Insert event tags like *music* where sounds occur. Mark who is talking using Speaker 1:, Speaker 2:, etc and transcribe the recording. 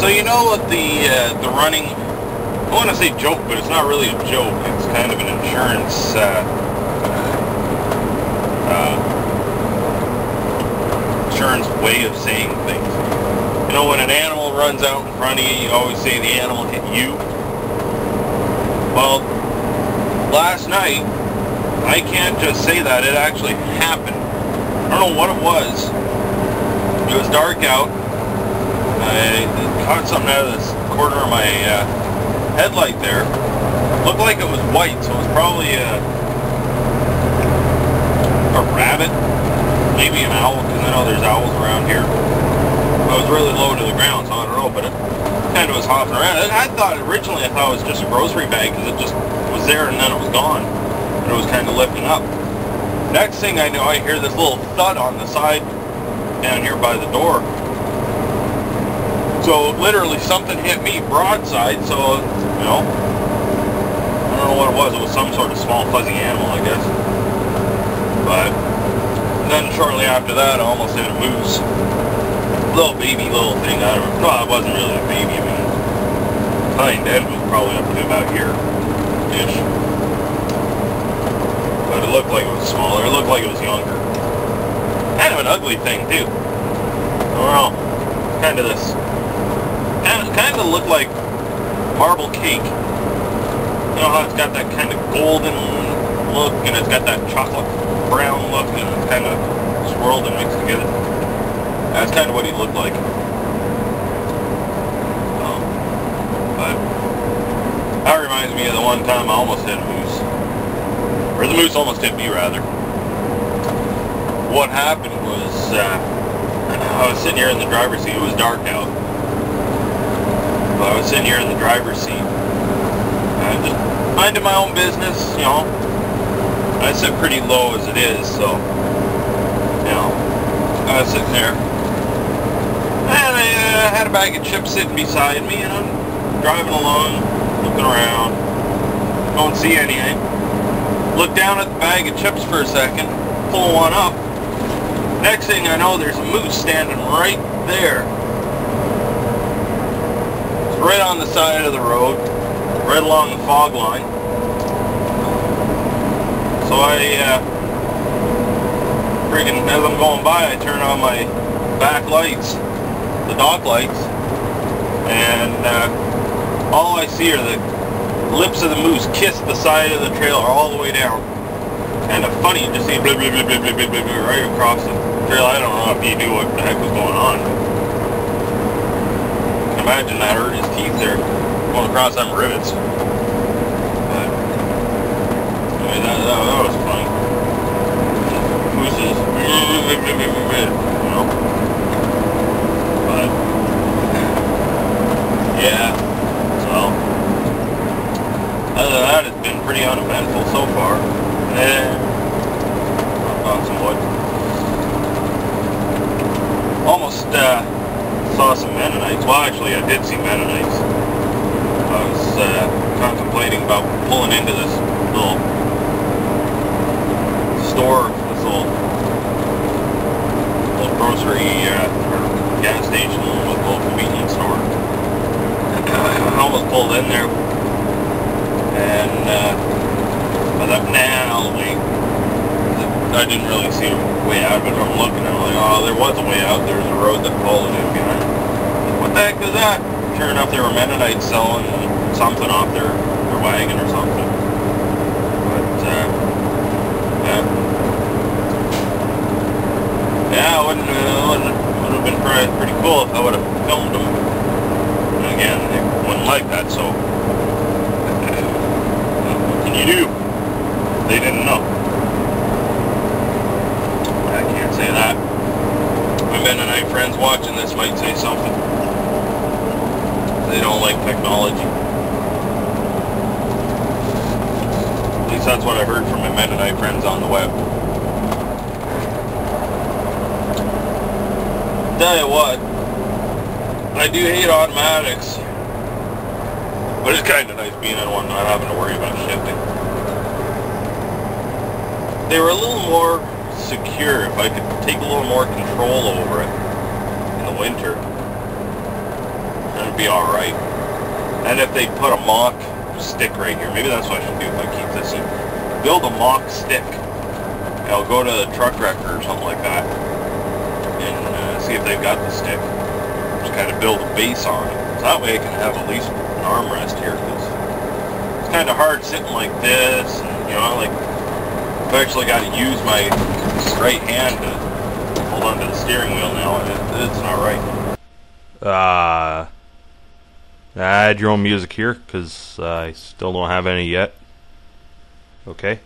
Speaker 1: So you know what the uh, the running, I want to say joke, but it's not really a joke. It's kind of an insurance uh, uh, insurance way of saying things. You know, when an animal runs out in front of you, you always say the animal hit you. Well, last night, I can't just say that. It actually happened. I don't know what it was. It was dark out. I caught something out of this corner of my uh, headlight there. Looked like it was white, so it was probably a, a rabbit, maybe an owl, because I know there's owls around here. I was really low to the ground, so I don't know, but it kind of was hopping around. I, I thought originally I thought it was just a grocery bag because it just was there and then it was gone. And it was kind of lifting up. Next thing I know, I hear this little thud on the side down here by the door. So literally something hit me broadside, so, you know, I don't know what it was. It was some sort of small fuzzy animal, I guess. But then shortly after that, I almost hit a moose. Little baby little thing. I don't. No, it wasn't really a baby. I mean, hind end was probably up to about here-ish. But it looked like it was smaller. It looked like it was younger. Kind of an ugly thing, too. Know. Kind of this... Kind of, looked like marble cake. You know how it's got that kind of golden look and it's got that chocolate brown look and it's kind of swirled and mixed together. That's kind of what he looked like. Um, but that reminds me of the one time I almost hit a moose. Or the moose almost hit me, rather. What happened was, uh, *laughs* I was sitting here in the driver's seat. It was dark out. I was sitting here in the driver's seat. I just minding my own business, you know. I sit pretty low as it is, so, you know, I was sitting there. And I uh, had a bag of chips sitting beside me, and I'm driving along, looking around. Don't see anything. Look down at the bag of chips for a second, pull one up. Next thing I know, there's a moose standing right there right on the side of the road, right along the fog line. So I, uh, freaking, as I'm going by, I turn on my back lights, the dock lights, and uh, all I see are the lips of the moose kiss the side of the trailer all the way down. Kind of funny to see blah, blah, blah, blah, blah, blah, blah, right across the trail. I don't know if you knew what the heck was going on. Imagine that hurt his teeth there, going across them rivets. But, anyway, that, that, that was funny. Mooses, you know. But, yeah, so, other than that, it's been pretty uneventful so far. Eh, on some wood. Almost uh, saw some Mennonites. Well, actually, I did see Mennonites. I was uh, contemplating about pulling into this little store, this little, little grocery uh, or gas station, little, little convenience store. *clears throat* I almost pulled in there, and uh, nah, I'll wait. I didn't really see a way out, but I'm looking, I'm like, oh, there was a way out. There was a road that followed in behind. What the heck is that? Sure enough, there were Mennonites selling something off their, their wagon or something. But, uh, yeah. Yeah, it wouldn't, uh, wouldn't, would have been pretty, pretty cool if I would have filmed them. And again, they wouldn't like that, so *laughs* what can you do? They didn't know. I can't say that. My Mennonite watching this might say something. They don't like technology. At least that's what I heard from my Mennonite friends on the web. Tell you what, I do hate automatics. But it's kind of nice being in one, not having to worry about shifting. They were a little more secure if I could take a little more control over it the winter. And it'd be alright. And if they put a mock stick right here, maybe that's what I should do if I keep this in. Build a mock stick. I'll go to the truck wrecker or something like that and uh, see if they've got the stick. Just kind of build a base on it. So that way I can have at least an armrest here because it's kind of hard sitting like this. And, you know, I like I've actually got to use my right hand to hold onto the steering wheel now, and it, it's not right.
Speaker 2: Uh, add your own music here because I still don't have any yet. Okay.